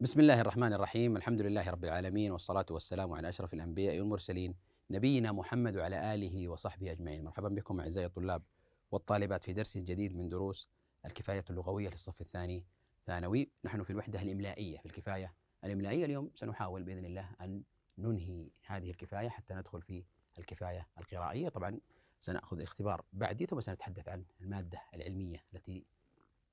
بسم الله الرحمن الرحيم. الحمد لله رب العالمين والصلاة والسلام على أشرف الأنبياء والمرسلين نبينا محمد وعلى آله وصحبه أجمعين. مرحبا بكم أعزائي الطلاب والطالبات في درس جديد من دروس الكفاية اللغوية للصف الثاني ثانوي. نحن في الوحدة الإملائية في الكفاية الإملائية. اليوم سنحاول بإذن الله أن ننهي هذه الكفاية حتى ندخل في الكفاية القرائية. طبعا سنأخذ اختبار بعدي ثم سنتحدث عن المادة العلمية التي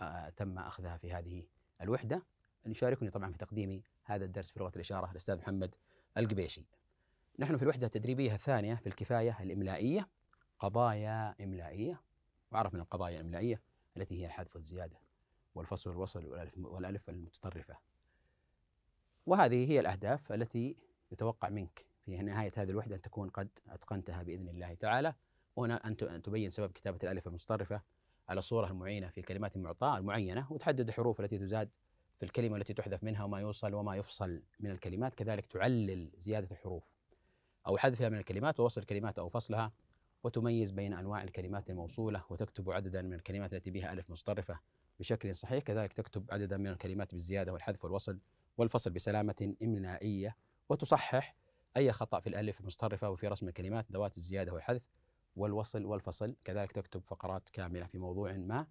آه، تم أخذها في هذه الوحدة. أن يشاركني طبعا في تقديم هذا الدرس في لغة الإشارة الأستاذ محمد القبيشي. نحن في الوحدة التدريبية الثانية في الكفاية الإملائية قضايا إملائية. وعرف من القضايا الإملائية التي هي الحذف والزيادة والفصل والوصل والألف, المتطرفة. وهذه هي الأهداف التي يتوقع منك في نهاية هذه الوحدة أن تكون قد أتقنتها بإذن الله تعالى. وهنا أن تبين سبب كتابة الألف المتطرفة على الصورة المعينة في الكلمات المعطاة المعينة وتحدد الحروف التي تزاد في الكلمة التي تحذف منها وما يوصل وما يفصل من الكلمات كذلك تعلل زيادة الحروف. أو حذفها من الكلمات ووصل الكلمات أو فصلها وتميز بين أنواع الكلمات الموصولة وتكتب عددا من الكلمات التي بها ألف مصطرفة بشكل صحيح. كذلك تكتب عددا من الكلمات بالزيادة والحذف والوصل والفصل بسلامة إملائية وتصحح أي خطأ في الألف المصطرفة وفي رسم الكلمات ذوات الزيادة والحذف والوصل والفصل. كذلك تكتب فقرات كاملة في موضوع ما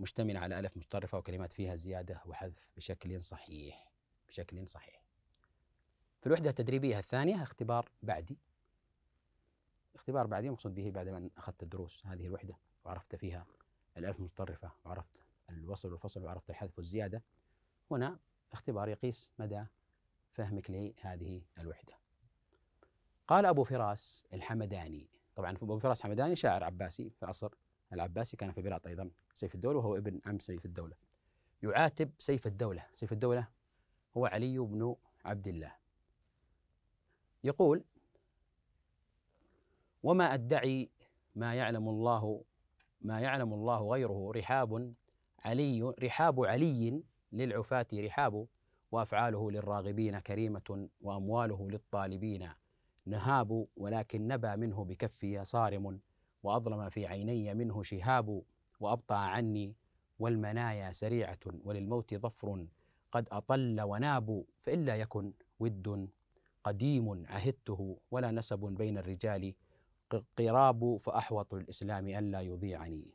مشتملة على ألف متطرفة وكلمات فيها زيادة وحذف بشكل صحيح بشكل صحيح. في الوحدة التدريبية الثانية اختبار بعدي. اختبار بعدي مقصود به بعد أن أخذت الدروس هذه الوحدة وعرفت فيها الألف المتطرفة وعرفت الوصل والفصل وعرفت الحذف والزيادة. هنا اختبار يقيس مدى فهمك لهذه الوحدة. قال أبو فراس الحمداني. طبعا أبو فراس الحمداني شاعر عباسي في العصر العباسي كان في بلاط أيضا سيف الدولة وهو ابن عم سيف الدولة. يعاتب سيف الدولة. سيف الدولة هو علي بن عبد الله. يقول وما أدعي ما يعلم الله ما يعلم الله غيره رحاب علي رحاب علي للعفاة رحاب وأفعاله للراغبين كريمة وأمواله للطالبين. نهاب ولكن نبى منه بكفي صارم وأظلم في عيني منه شهاب وأبطأ عني والمنايا سريعة وللموت ظفر قد أطل وناب فإلا يكن ود قديم عهدته ولا نسب بين الرجال قراب فأحوط الإسلام ألا يضيعني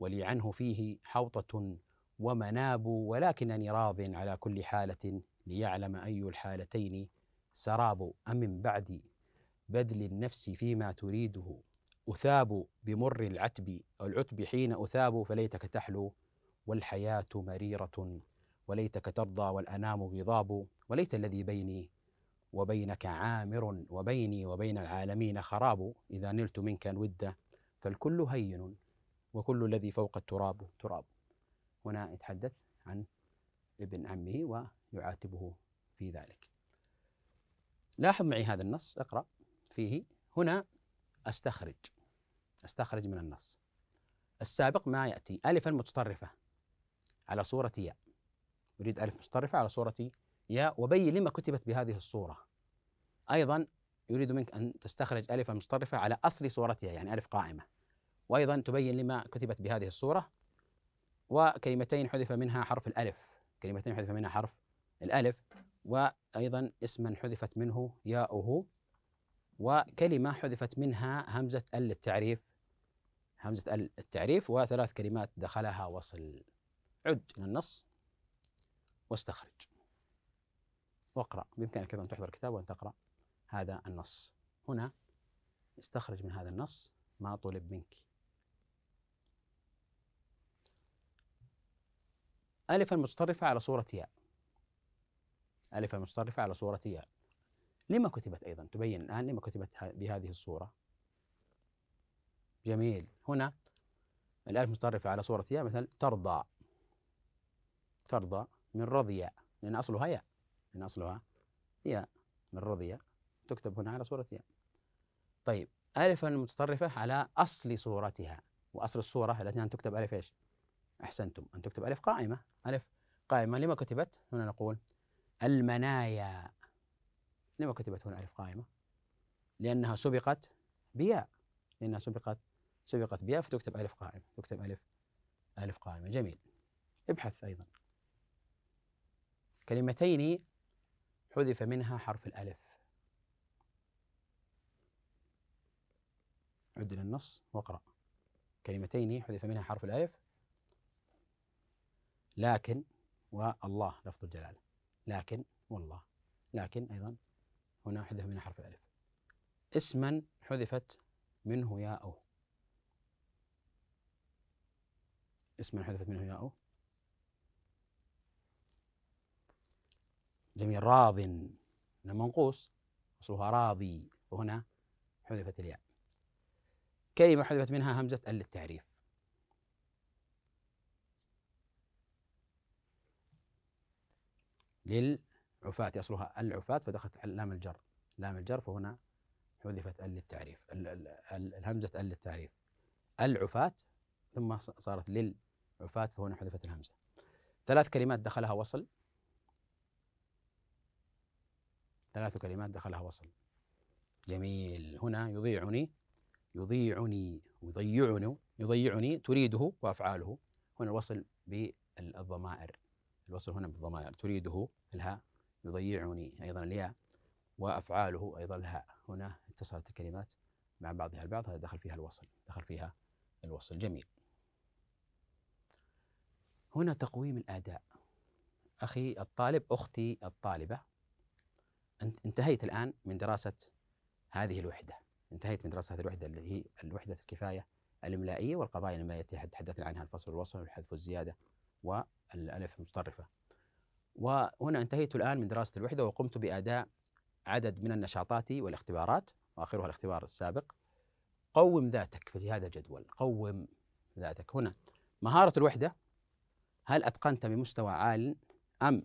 ولي عنه فيه حوطة ومناب ولكنني راض على كل حالة ليعلم أي الحالتين سراب أم من بعد بذل النفس فيما تريده أثاب بمر العتب أو العتب حين أثاب فليتك تحلو والحياة مريرة وليتك ترضى والأنام غضاب وليت الذي بيني وبينك عامر وبيني وبين العالمين خراب إذا نلت منك الود فالكل هين وكل الذي فوق التراب تراب هنا يتحدث عن ابن عمه ويعاتبه في ذلك. لاحظ معي هذا النص اقرأ فيه. هنا أستخرج. أستخرج من النص. السابق ما يأتي. ألفا متطرفة. على صورة ياء. يريد ألف متطرفة على صورة ياء وبين لما كتبت بهذه الصورة. أيضا يريد منك أن تستخرج ألفا متطرفة على أصل صورتها يعني ألف قائمة. وأيضا تبين لما كتبت بهذه الصورة وكلمتين حذف منها حرف الألف. كلمتين حذف منها حرف الألف. وأيضا اسما حذفت منه ياؤه. وكلمة حذفت منها همزة ال التعريف همزة ال التعريف وثلاث كلمات دخلها وصل. عد إلى النص. واستخرج. واقرأ. بإمكانك أيضا تحضر الكتاب وأن تقرأ هذا النص. هنا استخرج من هذا النص ما طلب منك. ألف المتطرفة على صورة ياء. ألف المتطرفة على صورة ياء. لما كتبت أيضا تبين الآن لما كتبت بهذه الصورة. جميل. هنا الألف متطرفة على صورة ياء مثل ترضى. ترضى من رضي. لأن أصلها ياء. لأن أصلها ياء من رضي. تكتب هنا على صورة ياء. طيب. ألف المتطرفة على أصل صورتها. وأصل الصورة التي أن تكتب ألف إيش؟ أحسنتم. أن تكتب ألف قائمة. ألف قائمة لما كتبت؟ هنا نقول المنايا. لما كتبت هنا ألف قائمة؟ لأنها سبقت بياء. لأنها سبقت سبقت بياء فتكتب ألف قائمة تكتب ألف ألف قائمة. جميل. ابحث أيضا. كلمتين حذف منها حرف الألف. عد النص واقرأ. كلمتين حذف منها حرف الألف. لكن والله لفظ الجلالة. لكن والله. لكن أيضا هنا حذف منها حرف الألف. اسما حذفت منه ياؤه اسما حذفت منه ياؤه جميل. راض. منقوص أصلها راضي. وهنا حذفت الياء. كلمة حذفت منها همزة ال للتعريف. للعفاة أصلها العفاة فدخلت لام الجر. لام الجر فهنا حذفت ال للتعريف. الهمزة ال للتعريف. العفاة ثم صارت للعفاة فهنا حذفت الهمزة. ثلاث كلمات دخلها وصل. ثلاث كلمات دخلها وصل. جميل. هنا يضيعني يضيعني يضيعني يضيعني تريده وأفعاله. هنا الوصل بالضمائر. الوصل هنا بالضمائر. تريده الهاء. يضيعني أيضا الياء وأفعاله أيضا الهاء هنا اتصلت الكلمات مع بعضها البعض هذا دخل فيها الوصل دخل فيها الوصل. جميل. هنا تقويم الأداء. أخي الطالب أختي الطالبة انتهيت الآن من دراسة هذه الوحدة. انتهيت من دراسة هذه الوحدة اللي هي الوحدة الكفاية الإملائية والقضايا الإملائية التي تحدثنا عنها الفصل والوصل والحذف والزيادة والألف المتطرفة. وهنا انتهيت الآن من دراسة الوحدة وقمت بأداء عدد من النشاطات والاختبارات وآخرها الاختبار السابق. قوم ذاتك في هذا الجدول قوم ذاتك. هنا مهارة الوحدة هل أتقنت بمستوى عال أم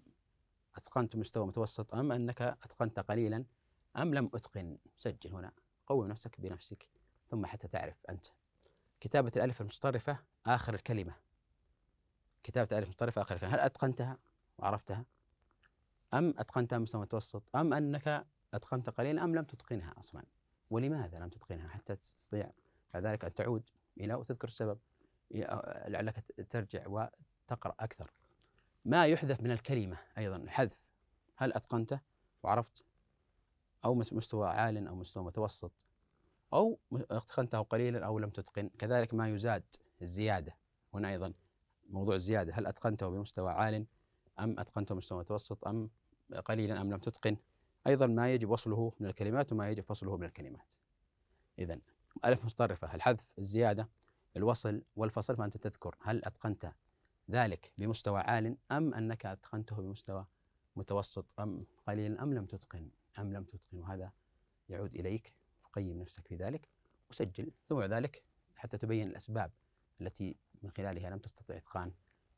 أتقنت مستوى متوسط أم أنك أتقنت قليلا أم لم أتقن؟ سجل هنا. قوم نفسك بنفسك ثم حتى تعرف أنت. كتابة الألف المتطرفة آخر الكلمة. كتابة الألف المتطرفة آخر الكلمة. هل أتقنتها؟ وعرفتها أم أتقنتها مستوى متوسط أم أنك أتقنت قليلا أم لم تتقنها أصلا؟ ولماذا لم تتقنها حتى تستطيع بعد ذلك أن تعود إلى وتذكر السبب لعلك ترجع وتقرأ أكثر؟ ما يحذف من الكلمة أيضا؟ الحذف. هل أتقنته وعرفت؟ أو مستوى عال أو مستوى متوسط؟ أو أتقنته قليلا أو لم تتقن؟ كذلك ما يزاد الزيادة. هنا أيضا موضوع الزيادة. هل أتقنته بمستوى عال أم أتقنته بمستوى متوسط أم قليلا أم لم تتقن. أيضا ما يجب وصله من الكلمات وما يجب فصله من الكلمات. إذا ألف متطرفة الحذف الزيادة الوصل والفصل فأنت تذكر هل أتقنت ذلك بمستوى عال أم أنك أتقنته بمستوى متوسط أم قليل أم لم تتقن أم لم تتقن. وهذا يعود إليك فقيم نفسك في ذلك وسجل ثم ذلك حتى تبين الأسباب التي من خلالها لم تستطع إتقان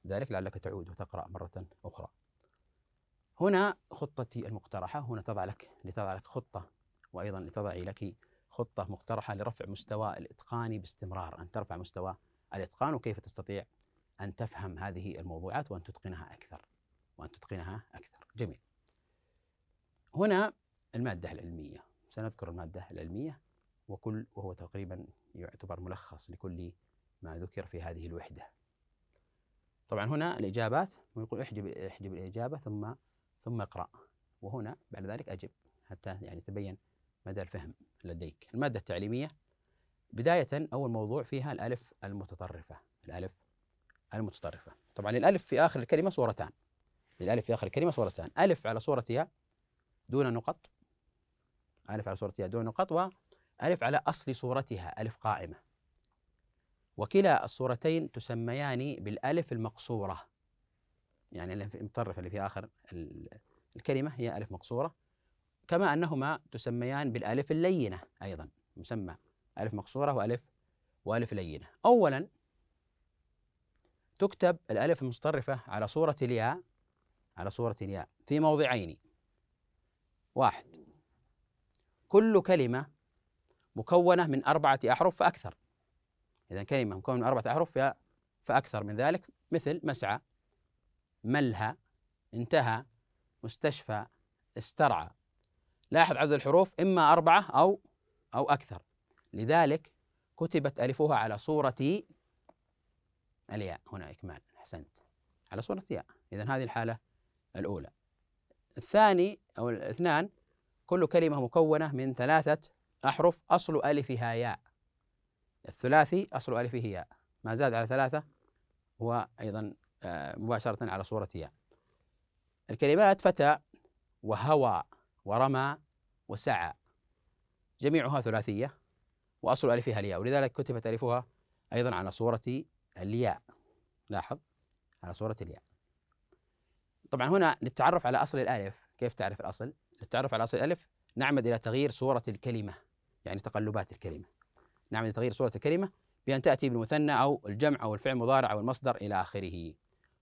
ذلك لعلك تعود وتقرأ مرة أخرى. هنا خطتي المقترحة هنا تضع لك لتضع لك خطة وأيضا لتضعي لك خطة مقترحة لرفع مستوى الإتقان باستمرار. أن ترفع مستوى الإتقان وكيف تستطيع أن تفهم هذه الموضوعات وأن تتقنها أكثر. وأن تتقنها أكثر. جميل. هنا المادة العلمية. سنذكر المادة العلمية وكل وهو تقريبا يعتبر ملخص لكل ما ذكر في هذه الوحدة. طبعا هنا الإجابات ويقول احجب احجب الإجابة ثم ثم اقرأ وهنا بعد ذلك أجب حتى يعني تبين مدى الفهم لديك. المادة التعليمية بداية أول موضوع فيها الألف المتطرفة الألف المتطرفة. طبعا للألف في آخر الكلمة صورتان. للألف في آخر الكلمة صورتان. ألف على صورة ياء دون نقط. ألف على صورة ياء دون نقط وألف على أصل صورتها ألف قائمة. وكلا الصورتين تسميان بالألف المقصورة. يعني المتطرفة اللي في آخر الكلمة هي ألف مقصورة. كما أنهما تسميان بالألف اللينة أيضا مسمى ألف مقصورة وألف وألف لينة. أولا تكتب الألف المتطرفة على صورة الياء على صورة الياء في موضعين. واحد كل كلمة مكونة من أربعة أحرف فأكثر. إذا كلمة مكونة من أربعة أحرف فأكثر من ذلك مثل مسعى ملهى انتهى مستشفى استرعى. لاحظ عدد الحروف إما أربعة أو أو أكثر. لذلك كتبت ألفها على صورة الياء. هنا إكمال أحسنت. على صورة ياء. إذا هذه الحالة الأولى. الثاني أو الاثنان كل كلمة مكونة من ثلاثة أحرف أصل ألفها ياء. الثلاثي أصل ألفه ياء ما زاد على ثلاثة هو أيضا آه، مباشرة على صورة ياء الكلمات فتى وهوى ورمى وسعى. جميعها ثلاثية وأصل ألفها الياء. ولذلك كتبت ألفها أيضا على صورة الياء. لاحظ على صورة الياء. طبعا هنا للتعرف على أصل الألف. كيف تعرف الأصل؟ للتعرف على أصل الألف. نعمد إلى تغيير صورة الكلمة يعني تقلبات الكلمة. نعمد إلى تغيير صورة الكلمة بأن تأتي بالمثنى أو الجمع أو الفعل المضارع أو المصدر إلى آخره.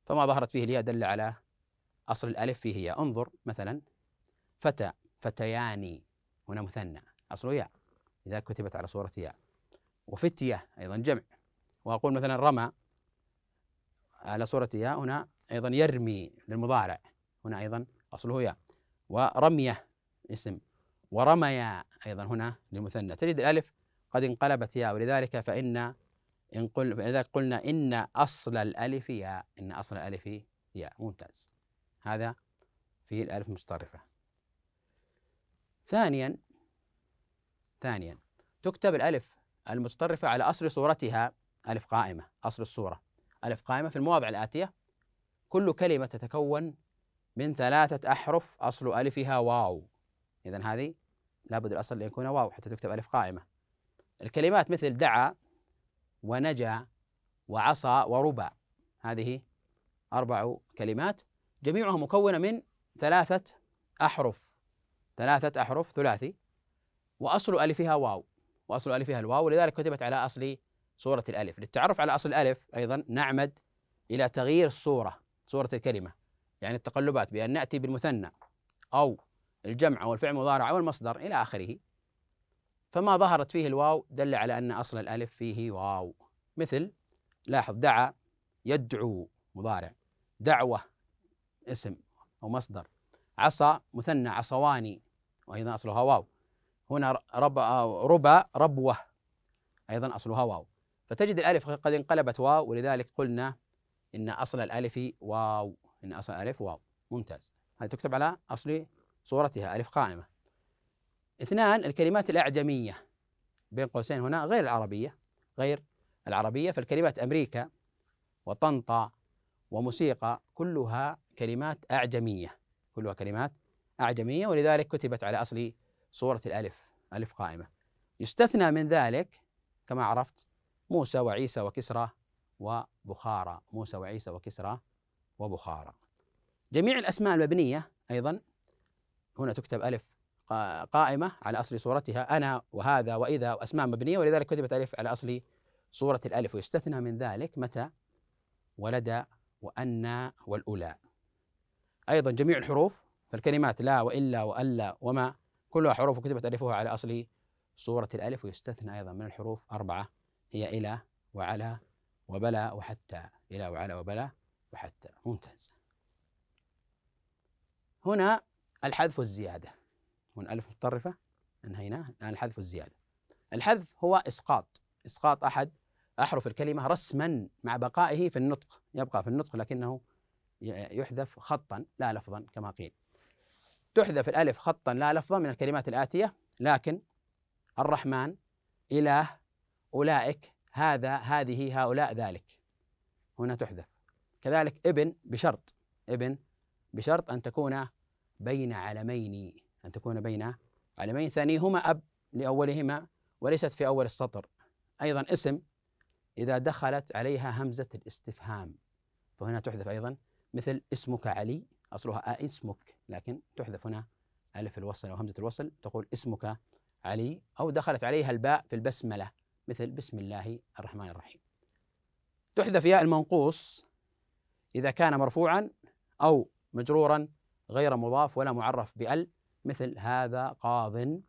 فما ظهرت فيه الياء دل على أصل الألف فيه ياء. انظر مثلا فتى فتيان هنا مثنى أصله ياء إذا كتبت على صورة ياء. وفتية أيضا جمع. وأقول مثلا رمى على صورة ياء هنا أيضا يرمي للمضارع هنا أيضا أصله ياء. ورمية اسم ورميا أيضا هنا للمثنى. تجد الألف قد انقلبت ياء. ولذلك فإن إن قل فإذا قلنا إن أصل الألف ياء إن أصل الألف ياء. ممتاز. هذا في الألف المتطرفة ثانيا ثانيا تكتب الألف المتطرفة على أصل صورتها ألف قائمة أصل الصورة. ألف قائمة في المواضع الآتية كل كلمة تتكون من ثلاثة أحرف أصل ألفها واو. إذا هذه لابد الأصل أن يكون واو حتى تكتب ألف قائمة. الكلمات مثل دعا ونجا وعصى وربا. هذه أربع كلمات جميعها مكونة من ثلاثة أحرف. ثلاثة أحرف ثلاثي. وأصل ألفها واو. وأصل ألفها الواو. ولذلك كتبت على أصل صورة الألف. للتعرف على أصل الألف أيضا نعمد إلى تغيير الصورة صورة الكلمة. يعني التقلبات بأن نأتي بالمثنى أو الجمع أو الفعل المضارع أو المصدر إلى آخره. فما ظهرت فيه الواو دل على أن أصل الألف فيه واو. مثل لاحظ دعا يدعو مضارع دعوة اسم أو مصدر عصا مثنى عصواني وأيضا أصلها واو. هنا رب ربا ربوة أيضا أصلها واو. فتجد الألف قد انقلبت واو ولذلك قلنا إن أصل الألف واو إن أصل الألف واو. ممتاز. هذه تكتب على أصل صورتها ألف قائمة. اثنان الكلمات الأعجمية بين قوسين هنا غير العربية غير العربية فالكلمات أمريكا وطنطا وموسيقى كلها كلمات أعجمية كلها كلمات أعجمية ولذلك كتبت على أصل صورة الألف ألف قائمة. يستثنى من ذلك كما عرفت موسى وعيسى وكسرى وبخارى موسى وعيسى وكسرى وبخارى. جميع الأسماء المبنية أيضا هنا تكتب ألف قائمة على أصل صورتها أنا وهذا وإذا وأسماء مبنية ولذلك كتبت ألف على أصل صورة الألف ويستثنى من ذلك متى؟ ولد وأن والأولى. أيضا جميع الحروف فالكلمات لا وإلا وألا وما كلها حروف كتبت ألفها على أصل صورة الألف ويستثنى أيضا من الحروف أربعة هي إلى وعلى وبلا وحتى إلى وعلى وبلا وحتى. ممتاز. هنا الحذف والزيادة هنا ألف متطرفة أنهيناه الآن الحذف والزيادة الحذف هو إسقاط. إسقاط أحد أحرف الكلمة رسما مع بقائه في النطق. يبقى في النطق لكنه يحذف خطا لا لفظا كما قيل. تحذف الألف خطا لا لفظا من الكلمات الآتية لكن الرحمن إله أولئك هذا هذه هؤلاء ذلك. هنا تحذف. كذلك ابن بشرط. ابن بشرط أن تكون بين علمين. أن تكون بين علمين ثانيهما أب لأولهما وليست في أول السطر. أيضا اسم إذا دخلت عليها همزة الاستفهام فهنا تحذف أيضا مثل اسمك علي أصلها اسمك لكن تحذف هنا ألف الوصل أو همزة الوصل. تقول اسمك علي أو دخلت عليها الباء في البسملة مثل بسم الله الرحمن الرحيم. تحذف ياء المنقوص إذا كان مرفوعا أو مجرورا غير مضاف ولا معرف بأل. مثل هذا قاض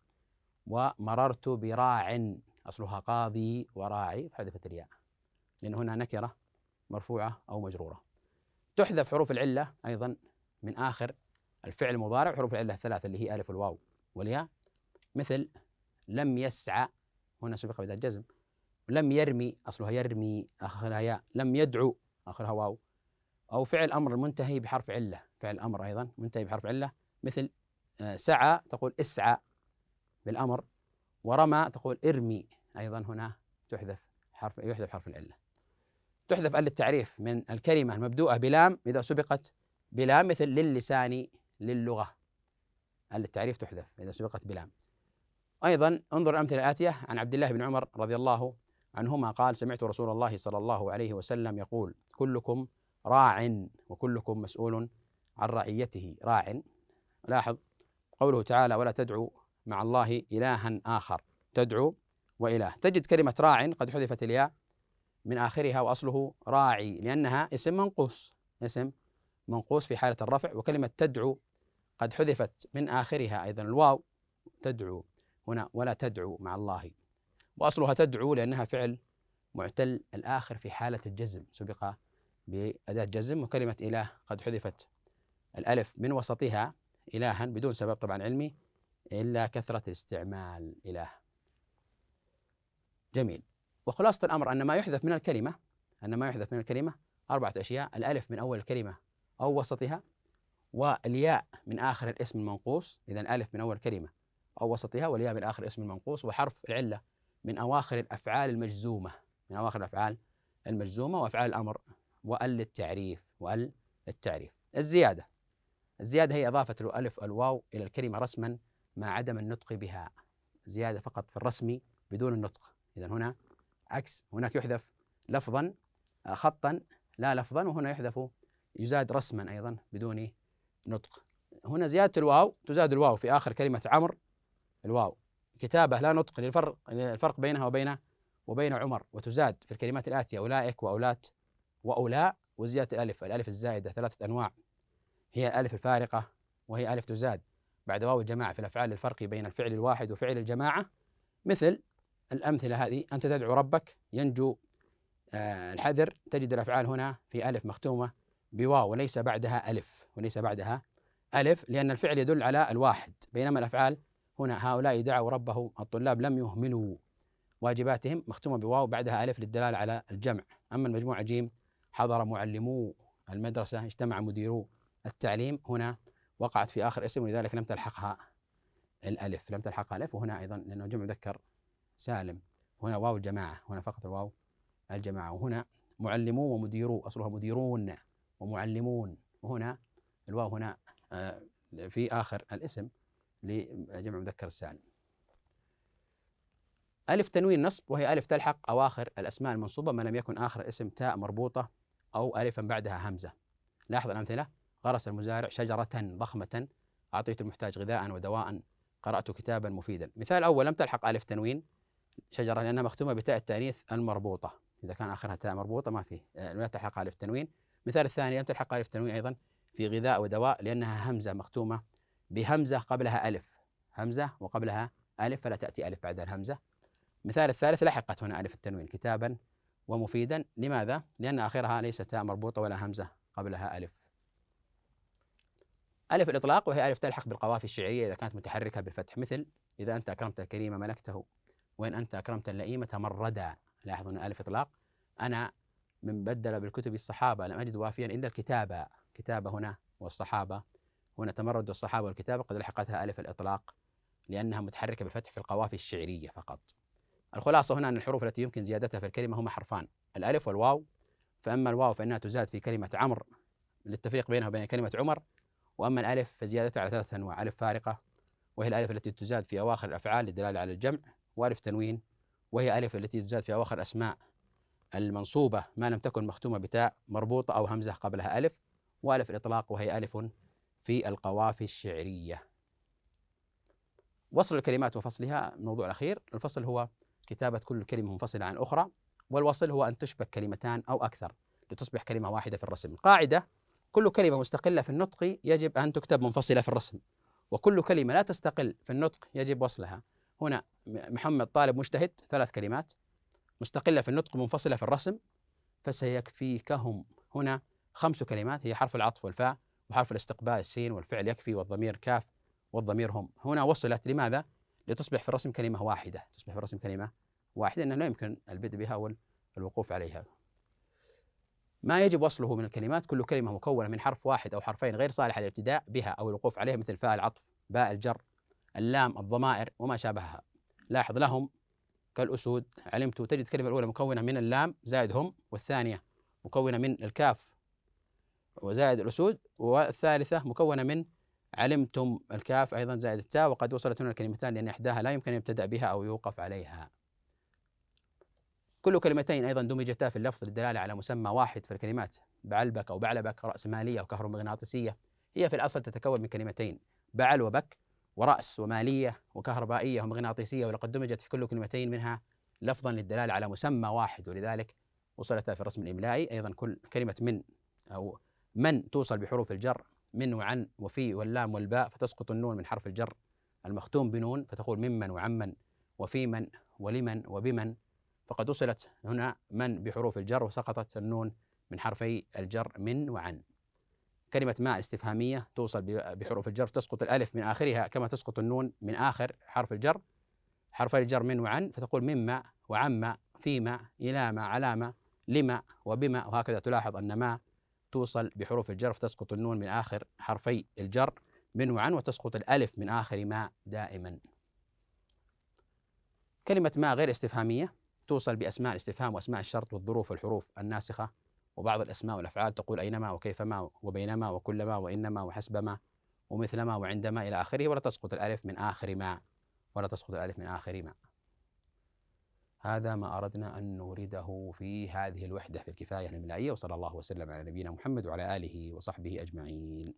ومررت براع أصلها قاضي وراعي فحذفت الياء لأن هنا نكرة مرفوعة أو مجرورة. تحذف حروف العلة أيضا من آخر الفعل المضارع حروف العلة الثلاثة اللي هي ألف الواو والياء مثل لم يسعى هنا سبق بذات جزم لم يرمي أصلها يرمي آخرها ياء لم يدعو آخرها واو أو فعل أمر المنتهي بحرف علة فعل أمر أيضا منتهي بحرف علة مثل سعى تقول اسعى بالأمر. ورمى تقول ارمي. أيضا هنا تحذف حرف يحذف حرف العلة. تحذف ال التعريف من الكلمة المبدوءة بلام. إذا سبقت بلام مثل للسان للغة. ال التعريف تحذف إذا سبقت بلام. أيضا انظر الأمثلة الآتية عن عبد الله بن عمر رضي الله عنهما قال سمعت رسول الله صلى الله عليه وسلم يقول كلكم راع وكلكم مسؤول عن رعيته. راع. لاحظ قوله تعالى ولا تدعو مع الله إلها آخر. تدعو وإله. تجد كلمة راع قد حذفت الياء من آخرها وأصله راعي لأنها اسم منقوص اسم منقوص في حالة الرفع وكلمة تدعو قد حذفت من آخرها أيضا الواو تدعو. هنا ولا تدعو مع الله. وأصلها تدعو لأنها فعل معتل الآخر في حالة الجزم سبق بأداة جزم وكلمة إله قد حذفت الألف من وسطها إلها بدون سبب طبعا علمي إلا كثرة الاستعمال إله. جميل. وخلاصة الأمر أن ما يحذف من الكلمة أن ما يحذف من الكلمة أربعة أشياء الألف من أول الكلمة أو وسطها والياء من آخر الاسم المنقوص إذا الألف من أول كلمة أو وسطها والياء من آخر الاسم المنقوص وحرف العلة من أواخر الأفعال المجزومة من أواخر الأفعال المجزومة وأفعال الأمر وأل التعريف وأل التعريف الزيادة. الزيادة هي إضافة الألف الواو إلى الكلمة رسما مع عدم النطق بها. زيادة فقط في الرسم بدون النطق. إذا هنا عكس. هناك يحذف لفظا آه، خطا لا لفظا وهنا يحذف يزاد رسما أيضا بدون نطق. هنا زيادة الواو تزاد الواو في آخر كلمة عمر الواو. كتابة لا نطق للفرق الفرق بينها وبين وبين عمر وتزاد في الكلمات الآتية أولئك وأولات وأولاء وزيادة الألف الألف الزائدة ثلاثة أنواع. هي الألف الفارقة وهي ألف تزاد. بعد واو الجماعة في الأفعال الفرق بين الفعل الواحد وفعل الجماعة مثل الأمثلة هذه أنت تدعو ربك ينجو آه الحذر تجد الأفعال هنا في ألف مختومة بواو وليس بعدها ألف وليس بعدها ألف لأن الفعل يدل على الواحد. بينما الأفعال هنا هؤلاء دعوا ربهم الطلاب لم يهملوا واجباتهم مختومة بواو بعدها ألف للدلالة على الجمع. أما المجموعة جيم حضر معلمو المدرسة اجتمع مديرو. التعليم هنا وقعت في آخر اسم ولذلك لم تلحقها الألف. لم تلحقها ألف وهنا أيضا لأنه جمع مذكر سالم. هنا واو الجماعة هنا فقط الواو الجماعة. وهنا معلمو ومديرو أصلها مديرون ومعلمون. وهنا الواو هنا آه، في آخر الاسم لجمع مذكر السالم ألف تنوين نصب وهي ألف تلحق أواخر الأسماء المنصوبة ما لم يكن آخر الاسم تاء مربوطة أو ألفا بعدها همزة. لاحظ الأمثلة؟ غرس المزارع شجرة ضخمة. أعطيت المحتاج غذاء ودواء. قرأت كتابا مفيدا. مثال أول لم تلحق ألف تنوين. شجرة لأنها مختومة بتاء التأنيث المربوطة. إذا كان آخرها تاء مربوطة ما في آه، لا تلحق ألف تنوين. مثال الثاني لم تلحق ألف تنوين أيضا في غذاء ودواء لأنها همزة مختومة بهمزة قبلها ألف. همزة وقبلها ألف فلا تأتي ألف بعد الهمزة. مثال الثالث لحقت هنا ألف التنوين كتابا ومفيدا. لماذا؟ لأن آخرها ليست تاء مربوطة ولا همزة قبلها ألف. ألف الإطلاق وهي ألف تلحق بالقوافي الشعرية إذا كانت متحركة بالفتح. مثل إذا أنت أكرمت الكريم ملكته وإن أنت أكرمت اللئيمة مردا لاحظوا أن ألف إطلاق. أنا من بدل بالكتب الصحابة لم أجد وافيا إلا الكتابة. كتابة هنا والصحابة. هنا تمرد الصحابة والكتابة. قد لحقتها ألف الإطلاق لأنها متحركة بالفتح في القوافي الشعرية فقط. الخلاصة هنا أن الحروف التي يمكن زيادتها في الكلمة هما حرفان. الألف والواو. فأما الواو فإنها تزاد في كلمة عمر للتفريق بينها وبين كلمة عمر وأما الألف فزيادتها على ثلاثة أنواع. ألف فارقة وهي الألف التي تزاد في أواخر الأفعال للدلالة على الجمع وألف تنوين وهي ألف التي تزاد في أواخر أسماء المنصوبة ما لم تكن مختومة بتاء مربوطة أو همزة قبلها ألف وألف الإطلاق وهي ألف في القوافي الشعرية. وصل الكلمات وفصلها الموضوع الأخير. الفصل هو كتابة كل كلمة منفصلة عن أخرى والوصل هو أن تشبك كلمتان أو أكثر لتصبح كلمة واحدة في الرسم. قاعدة كل كلمة مستقلة في النطق يجب أن تكتب منفصلة في الرسم وكل كلمة لا تستقل في النطق يجب وصلها. هنا محمد طالب مجتهد ثلاث كلمات. مستقلة في النطق منفصلة في الرسم فسيكفيكهم. هنا خمس كلمات هي حرف العطف والفاء وحرف الاستقبال السين والفعل يكفي والضمير كاف والضمير هم. هنا وصلت لماذا؟ لتصبح في الرسم كلمة واحدة. تصبح في الرسم كلمة واحدة أنه لا يمكن البدء بها والوقوف عليها. ما يجب وصله من الكلمات كل كلمة مكونة من حرف واحد أو حرفين غير صالح للابتداء بها أو الوقوف عليها مثل فاء العطف باء الجر اللام الضمائر وما شابهها. لاحظ لهم كالأسود علمت تجد الكلمة الأولى مكونة من اللام زائد هم والثانية مكونة من الكاف وزائد الأسود والثالثة مكونة من علمتم الكاف أيضا زائد التاء وقد وصلت هنا الكلمتان لأن إحداها لا يمكن أن يبتدأ بها أو يوقف عليها. كل كلمتين أيضا دمجتا في اللفظ للدلالة على مسمى واحد في الكلمات بعلبك أو بعلبك رأسمالية وكهرومغناطيسية هي في الأصل تتكون من كلمتين بعل وبك ورأس ومالية وكهربائية ومغناطيسية ولقد دمجت في كل كلمتين منها لفظا للدلالة على مسمى واحد. ولذلك وصلتا في الرسم الإملائي أيضا كل كلمة من أو من توصل بحروف الجر من وعن وفي واللام والباء فتسقط النون من حرف الجر المختوم بنون فتقول ممن وعمن وفيمن ولمن وبمن. فقد وصلت هنا من بحروف الجر وسقطت النون من حرفي الجر من وعن. كلمة ما استفهامية توصل بحروف الجر تسقط الألف من آخرها كما تسقط النون من آخر حرف الجر. حرفي الجر من وعن فتقول مما وعما فيما إلى ما على ما لما وبما وهكذا تلاحظ أن ما توصل بحروف الجر فتسقط النون من آخر حرفي الجر من وعن وتسقط الألف من آخر ما دائما. كلمة ما غير استفهامية توصل بأسماء الاستفهام وأسماء الشرط والظروف والحروف الناسخة وبعض الأسماء والأفعال تقول أينما وكيفما وبينما وكلما وإنما وحسبما ومثلما وعندما إلى آخره ولا تسقط الألف من آخر ما ولا تسقط الألف من آخر ما. هذا ما أردنا أن نورده في هذه الوحدة في الكفاية الإملائية وصلى الله وسلم على نبينا محمد وعلى آله وصحبه أجمعين.